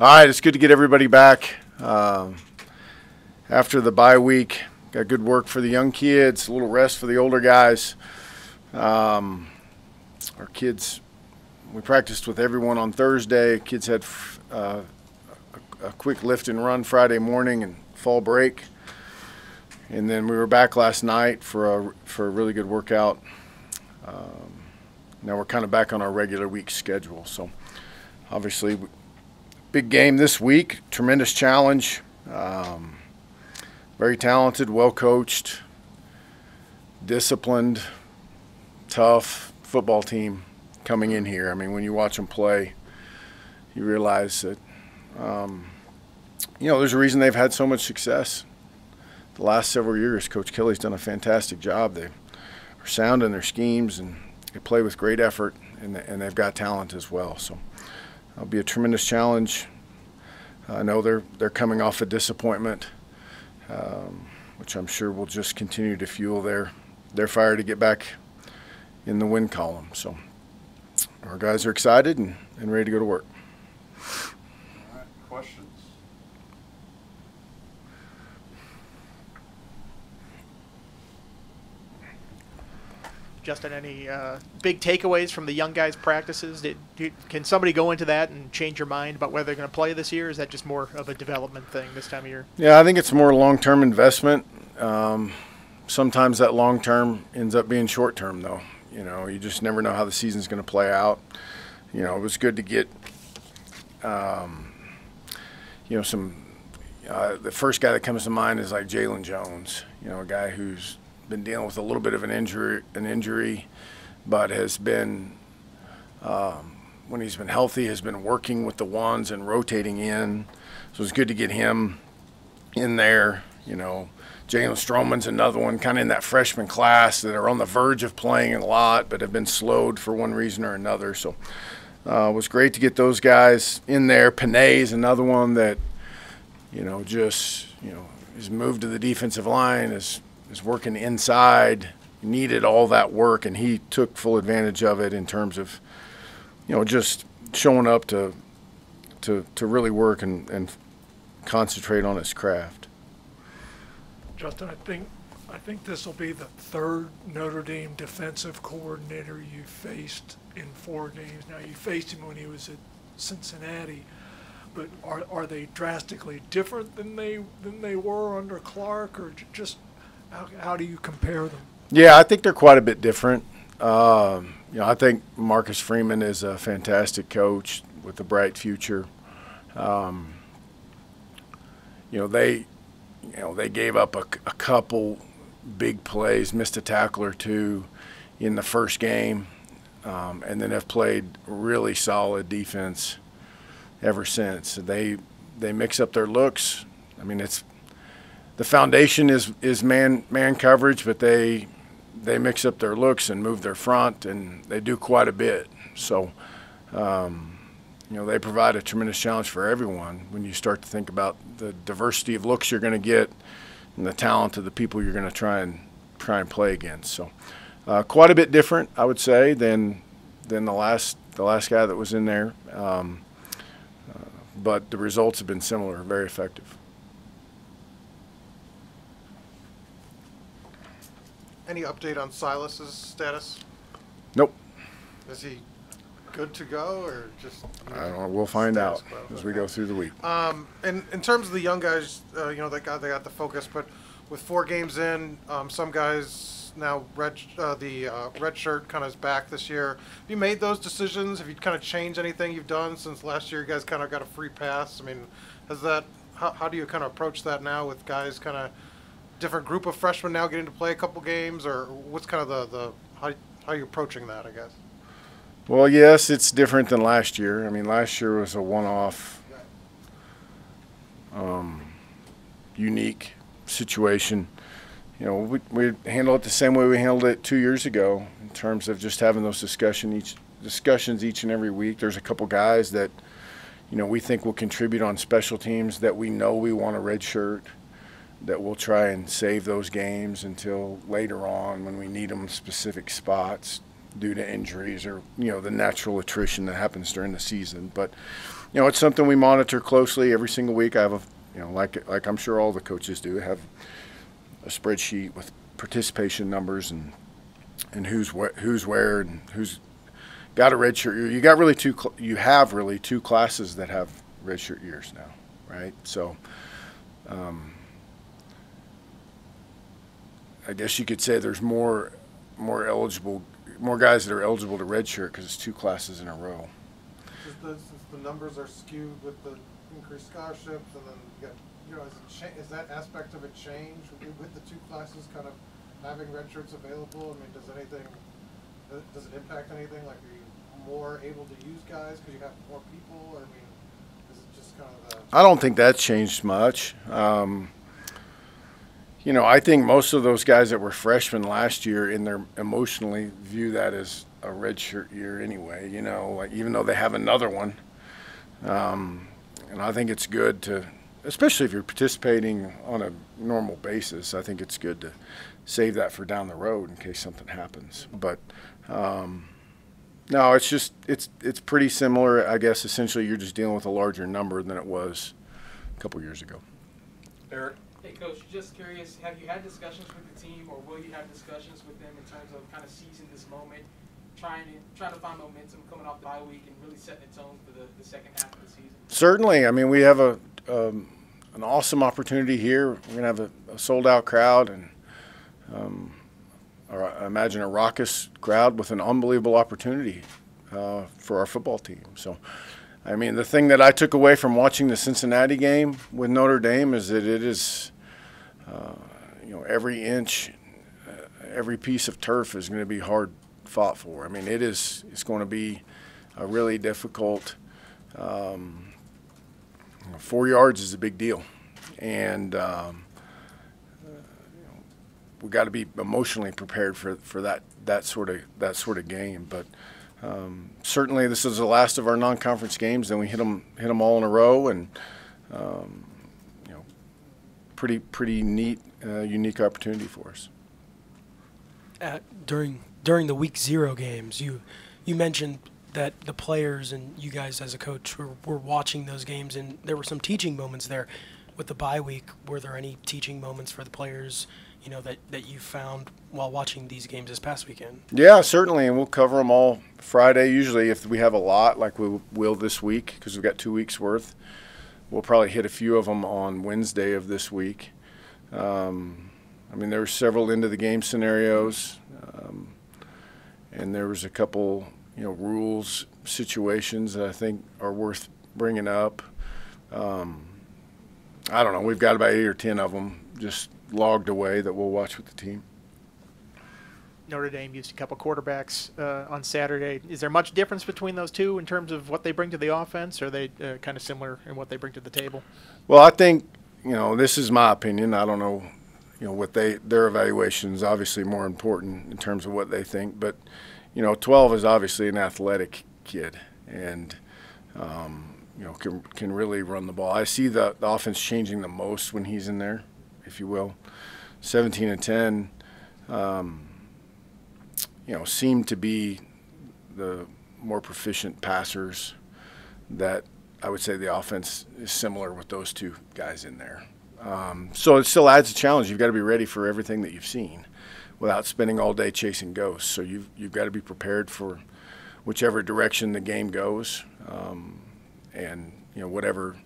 All right, it's good to get everybody back um, after the bye week. Got good work for the young kids, a little rest for the older guys. Um, our kids, we practiced with everyone on Thursday. Kids had uh, a, a quick lift and run Friday morning and fall break, and then we were back last night for a for a really good workout. Um, now we're kind of back on our regular week schedule. So obviously, big game this week. Tremendous challenge. Um, very talented, well coached, disciplined, tough football team coming in here. I mean, when you watch them play, you realize that, um, you know, there's a reason they've had so much success. The last several years, Coach Kelly's done a fantastic job. They are sound in their schemes and they play with great effort, and, and they've got talent as well. So it'll be a tremendous challenge. I know they're they're coming off a disappointment, um, which I'm sure will just continue to fuel their their fire to get back in the win column. So our guys are excited and, and ready to go to work. All right, questions? Justin, any uh, big takeaways from the young guys' practices? Did, did, can somebody go into that and change your mind about whether they're going to play this year? Is that just more of a development thing this time of year? Yeah, I think it's more long-term investment. Um, sometimes that long-term ends up being short-term, though. You know, you just never know how the season's going to play out. You know, it was good to get, um, you know, some. Uh, the first guy that comes to mind is like Jalen Jones. You know, a guy who's been dealing with a little bit of an injury, an injury, but has been, um, when he's been healthy, has been working with the ones and rotating in. So it's good to get him in there. You know, Jalen Stroman's another one, kind of in that freshman class that are on the verge of playing a lot, but have been slowed for one reason or another. So uh, it was great to get those guys in there. Panay's another one that, you know, just you know, has moved to the defensive line, is is working inside, needed all that work, and he took full advantage of it in terms of, you know, just showing up to to to really work and, and concentrate on his craft. Justin, I think I think this will be the third Notre Dame defensive coordinator you faced in four games. Now you faced him when he was at Cincinnati, but are are they drastically different than they than they were under Clark, or just how, how do you compare them? Yeah, I think they're quite a bit different. Um, you know, I think Marcus Freeman is a fantastic coach with a bright future. Um, you know, they, you know, they gave up a, a, couple big plays, missed a tackle or two in the first game, um, and then have played really solid defense ever since. They they mix up their looks. I mean, it's the foundation is is man man coverage, but they they mix up their looks and move their front, and they do quite a bit. So, um, you know, they provide a tremendous challenge for everyone when you start to think about the diversity of looks you're going to get and the talent of the people you're going to try and try and play against. So, uh, quite a bit different, I would say, than than the last the last guy that was in there. Um, uh, but the results have been similar, very effective. Any update on Silas's status? Nope. Is he good to go or just? I don't know. We'll find out quo? as we go through the week. Um, and in terms of the young guys, uh, you know, they got they got the focus, but with four games in, um, some guys now red uh, the uh, red shirt kind of is back this year. Have you made those decisions? Have you kind of changed anything you've done since last year? You guys kind of got a free pass. I mean, has that? How, how do you kind of approach that now with guys kind of different group of freshmen now getting to play a couple games, or what's kind of the the how how are you approaching that? I guess. Well, yes, it's different than last year. I mean, last year was a one-off, um, unique situation. You know, we, we handle it the same way we handled it two years ago in terms of just having those discussion each discussions each and every week. There's a couple guys that, you know, we think will contribute on special teams that we know we want a red shirt that we'll try and save those games until later on when we need them specific spots due to injuries or you know the natural attrition that happens during the season. But you know, it's something we monitor closely every single week. I have a you know like like I'm sure all the coaches do have a spreadsheet with participation numbers and and who's wh- who's where and who's got a redshirt year. You got really two. You have really two classes that have redshirt years now, right? So. Um, I guess you could say there's more, more eligible, more guys that are eligible to redshirt because it's two classes in a row. Since the, since the numbers are skewed with the increased scholarships and then you got, you know, is it cha- is that aspect of it change with, with the two classes kind of having redshirts available? I mean, does anything, does does it impact anything? Like, are you more able to use guys because you have more people? I mean, is it just kind of? I don't think that's changed much. Um, you know, I think most of those guys that were freshmen last year, in their emotionally view that as a redshirt year anyway. You know, like even though they have another one, um, and I think it's good to, especially if you're participating on a normal basis. I think it's good to save that for down the road in case something happens. But um, no, it's just it's it's pretty similar. I guess essentially you're just dealing with a larger number than it was a couple years ago. Eric? Hey, Coach, just curious, have you had discussions with the team, or will you have discussions with them in terms of kind of seizing this moment, trying to trying to find momentum coming off the bye week and really setting the tone for the, the second half of the season? Certainly, I mean we have a um, an awesome opportunity here. We're gonna have a, a sold out crowd and. Um, I imagine a raucous crowd with an unbelievable opportunity uh, for our football team. So, I mean, the thing that I took away from watching the Cincinnati game with Notre Dame is that it is, uh, you know, every inch, uh, every piece of turf is going to be hard fought for. I mean, it is. It's going to be a really difficult. Um, four yards is a big deal, and. Um, we got to be emotionally prepared for, for that that sort of that sort of game. But um, certainly, this is the last of our non-conference games. Then we hit them hit them all in a row, and um, pretty pretty neat, uh, unique opportunity for us. At, during during the week zero games, you you mentioned that the players and you guys as a coach were, were watching those games, and there were some teaching moments there. With the bye week, were there any teaching moments for the players? you know that that you found while watching these games this past weekend? Yeah, certainly, and we'll cover them all Friday. Usually, if we have a lot, like we will this week, because we've got two weeks worth, we'll probably hit a few of them on Wednesday of this week. Um, I mean, there were several into the game scenarios, um, and there was a couple, you know, rules situations that I think are worth bringing up. Um, I don't know. We've got about eight or ten of them just logged away that we'll watch with the team. Notre Dame used a couple quarterbacks uh, on Saturday. Is there much difference between those two in terms of what they bring to the offense? Or are they uh, kind of similar in what they bring to the table? Well, I think you know this is my opinion. I don't know, you know, what they their evaluation is obviously more important in terms of what they think. But you know, 12 is obviously an athletic kid, and um, you know can can really run the ball. I see the, the offense changing the most when he's in there, if you will. 17 and 10. Um, you know, seem to be the more proficient passers that I would say the offense is similar with those two guys in there. Um, so it still adds a challenge. You've got to be ready for everything that you've seen without spending all day chasing ghosts. So you've, you've got to be prepared for whichever direction the game goes. Um, and, you know, whatever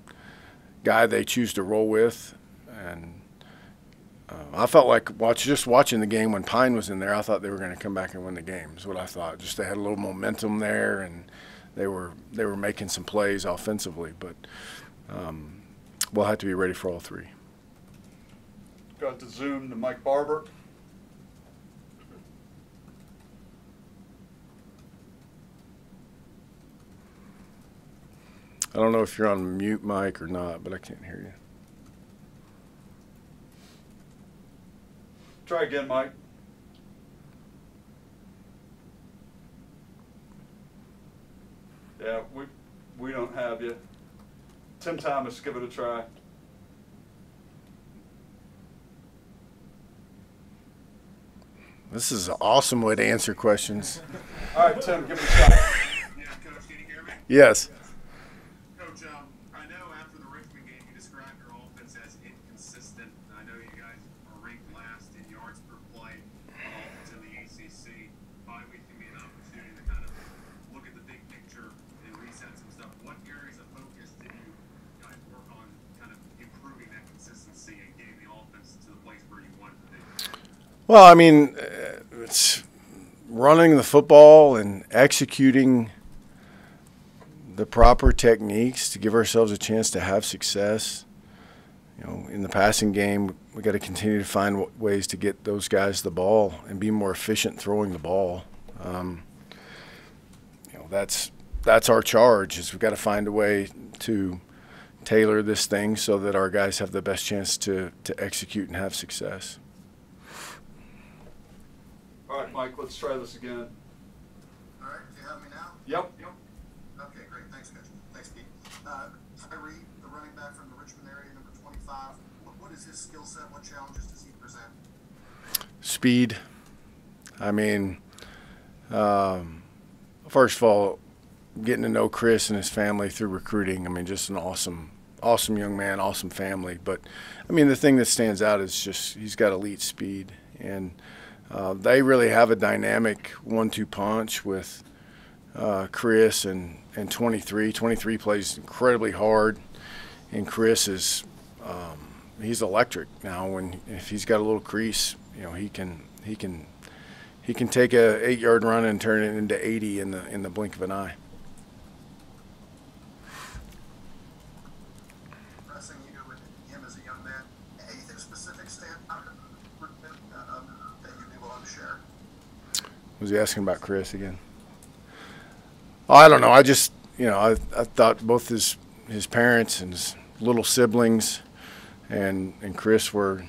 guy they choose to roll with. And uh, I felt like watch just watching the game when Pyne was in there. I thought they were going to come back and win the game. Is what I thought. Just they had a little momentum there, and they were they were making some plays offensively. But um, we'll have to be ready for all three. Got to zoom to Mike Barber. I don't know if you're on mute, Mike, or not, but I can't hear you. Try again, Mike. Yeah, we we don't have you. Tim Thomas, give it a try. This is an awesome way to answer questions. All right, Tim, give it a shot. Yeah, Coach, can you hear me? Yes. Coach, um, I know after the Richmond game, you described your offense as inconsistent. I know you guys are ranked last in yards per play on offense in the ACC. Bye week can be an opportunity to kind of look at the big picture and reset some stuff. What areas of focus did you guys work on kind of improving that consistency and getting the offense to the place where you want it to be? Well, I mean, uh, it's running the football and executing the proper techniques to give ourselves a chance to have success. You know, in the passing game, we got to continue to find ways to get those guys the ball and be more efficient throwing the ball. Um, you know, that's that's our charge. Is we've got to find a way to tailor this thing so that our guys have the best chance to to execute and have success. All right, Mike, let's try this again. All right, do you have me now? Yep. Yep. Okay, great. Thanks, Coach. Thanks, Pete. Uh, Tyree, the running back from the Richmond area, number 25. What, what is his skill set? What challenges does he present? speed. I mean, um, first of all, getting to know Chris and his family through recruiting. I mean, just an awesome, awesome young man, awesome family. But I mean, the thing that stands out is just he's got elite speed, and uh, they really have a dynamic one-two punch with uh, Chris and and 23. 23 plays incredibly hard, and Chris is um, he's electric now. When if he's got a little crease, you know he can he can he can take a eight yard run and turn it into 80 in the in the blink of an eye. Pressing you with him as a young man. Anything specific stand out uh, um, that you'd be willing to share? Was he asking about Chris again? Oh, I don't know. I just you know I I thought both his his parents and his little siblings and and Chris were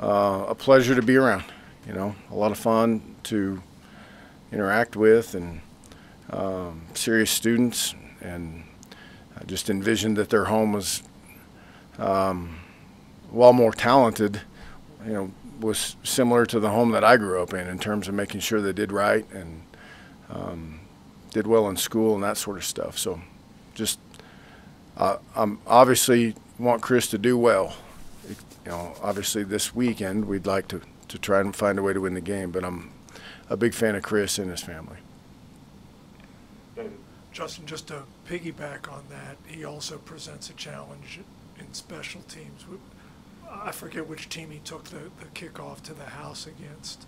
uh, a pleasure to be around. You know, a lot of fun to interact with and um, serious students and I just envisioned that their home was um, while more talented, you know, was similar to the home that I grew up in in terms of making sure they did right and um, did well in school and that sort of stuff. So, just uh, I'm obviously want Chris to do well. You know, obviously this weekend we'd like to to try and find a way to win the game, but I'm a big fan of Chris and his family. Justin, just to piggyback on that, he also presents a challenge in special teams. I forget which team he took the, the kickoff to the house against.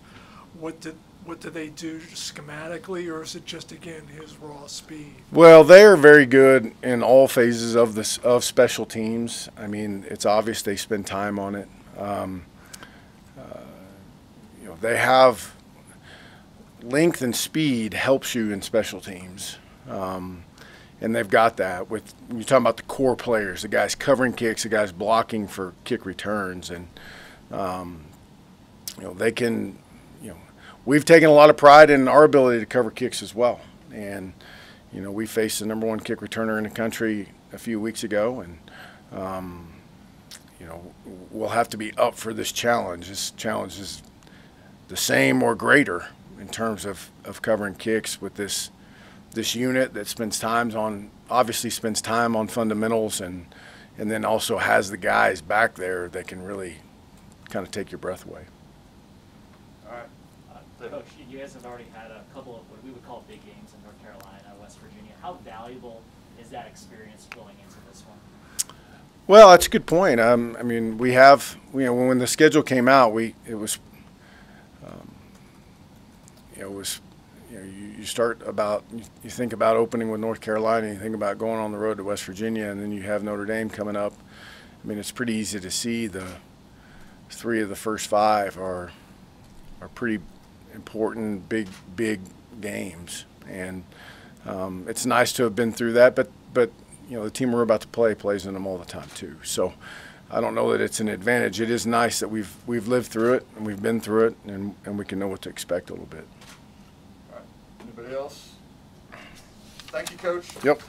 What did what do they do schematically, or is it just again his raw speed? Well, they are very good in all phases of this of special teams. I mean, it's obvious they spend time on it. Um, uh, you know, they have length and speed helps you in special teams, um, and they've got that. With you're talking about the core players, the guys covering kicks, the guys blocking for kick returns, and um, you know they can. You know, we've taken a lot of pride in our ability to cover kicks as well, and you know we faced the number one kick returner in the country a few weeks ago, and um, you know we'll have to be up for this challenge. This challenge is the same or greater in terms of, of covering kicks with this this unit that spends times on obviously spends time on fundamentals and and then also has the guys back there that can really kind of take your breath away. All right. Uh, Coach, you guys have already had a couple of what we would call big games in North Carolina, West Virginia. How valuable is that experience going into this one? Well, that's a good point. Um, I mean, we have, you know, when the schedule came out, we it was, um, you know, it was, you know, you, you start about, you, think about opening with North Carolina, you think about going on the road to West Virginia, and then you have Notre Dame coming up. I mean, it's pretty easy to see the three of the first five are are pretty important, big, big games, and um, it's nice to have been through that. But but you know the team we're about to play plays in them all the time too. So I don't know that it's an advantage. It is nice that we've we've lived through it and we've been through it, and and we can know what to expect a little bit. Anybody else? Thank you, Coach. Yep.